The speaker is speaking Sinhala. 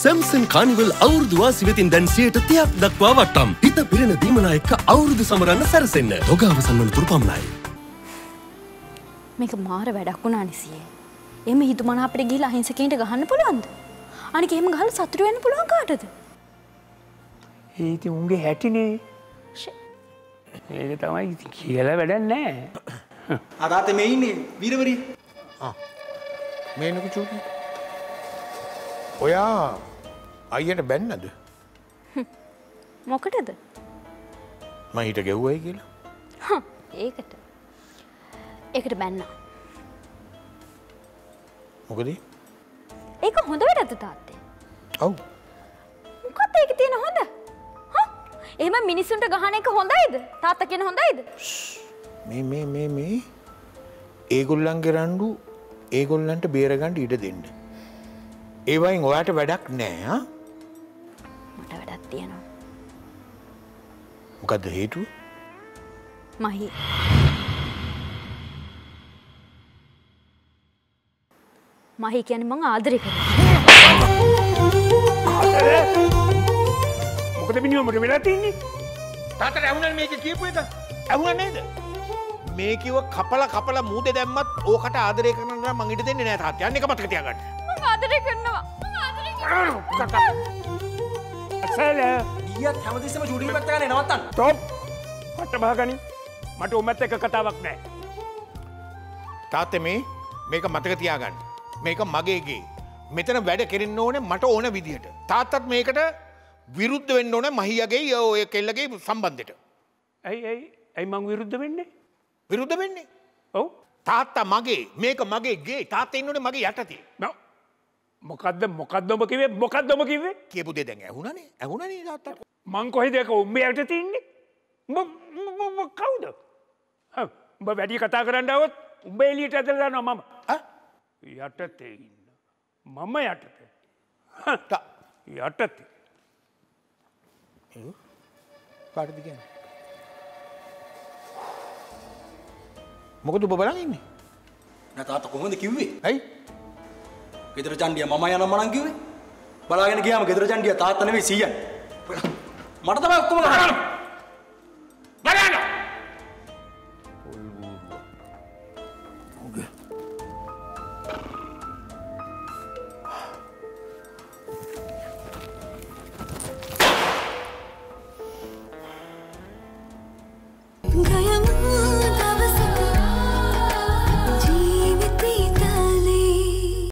සැම්සන් කානිවල් අවුරුදු වාසිවෙතින් දැන් සියයට තියක් දක්වා වට්ටම්. හිත පිරෙන දීමනා එක්ක අවුරුදු සමරන්න සැරසෙන්න. තොග අවසන් වන තුරු පමණයි. මේක මාර වැඩක් වුණා නිසියේ. එම හිතුමන අපිට ගිහිල්ලා අහිංසකයින්ට ගහන්න පුළුවන්ද? අනික එහෙම ගහලා සතුටු වෙන්න පුළුවන් කාටද? ඒති උන්ගේ හැටිනේ. ඒක තමයි ඉතින් කියලා වැඩක් නෑ අදාත මේ ඉන්නේ වීරවරිය මේනක චූටි ඔයා අයියට බැන්නද මොකටද? මහිට ගෙව්වයි කියලා ඒකට. ඒකට බැන්නා. මොකද ඒක හොඳ වැඩක්ද තාත්තේ? ඔව් මොකක්ද ඒක තියෙන හොඳ? එහෙම මිනිස්සුන්ට ගහන එක හොඳයිද? තාත්තා කියන හොඳයිද? මේ මේ මේ මේ ඒගොල්ලන්ගේ රණ්ඩු ඒගොල්ලන්ට බේරගණ්ඩ ඉඩ දෙන්න. ඒවයින් ඔයාට වැඩක් නෑ? මට වැඩක් තියෙනවා. මොකක්ද හේතුව මහි. මහි කියන්නේ මං ආදරය කරනවා. මොකද මිනිියමට වෙලා තින්නේ තාතට ඇහුණ මේක කියපු එක ඇහුණ නේද මේකිව කපල කපල මූද දැම්මත් ඕකට ආදරය කරන මඟට දෙන්න නෑ තාත් යන්න එක මතක තියාගන්න මං ආදරය කරනවා. ඇසල ඊයත් හැමතිස්සම චුඩි පත්තගන නවත්තන්න. තොප් පට භාගනි මට උමැත් එක කතාවක් නෑ. තාත්ත මේ මේක මතක තියාගන්න. මේක මගේගේ මෙතන වැඩ කෙරෙන්න ඕන මට ඕන විදිහට තාත්තත් මේකට විරුද්ධ වෙන්න ඕන මහියගේ ඔය කෙල්ලගේ සම්බන්ධයට. ඇයි ඇයි ඇයි මං විරුද්ධ වෙන්නේ? විරුද්ධ වෙන්නේ? ඔව්. තාත්තා මගේ මේක මගේගේ තාත්ත ඉන්නට මගේ යටති. නෝ මොකක්ද මොකක්දොම කිවේ මොකක්දොම කිවේ කියපු දෙ දැන් ඇහුණනේ. ඇහුණනේ තාත්තට මං කොහෙදක උම්බේ යට තින්නේ? කවුද? උඹ වැඩි කතා කරන්නවත් උඹ එලියට ඇදලා නො මම. යටතේ ඉන්න. මම යටත. යටති. කාටද කියන්න? මොකද ඔබ බලන් ඉන්නේ? නැතාත කොහොඳ කිව්වේ? ඇයි ගෙදර චන්ඩිය මම යන මනන් කිව්වේ. බලාගෙන ගියාම ගෙදර චන්ඩිය තාත්ත නෙවෙයි සීයන්. මට තමයි ඔක්කොම ගහන්නේ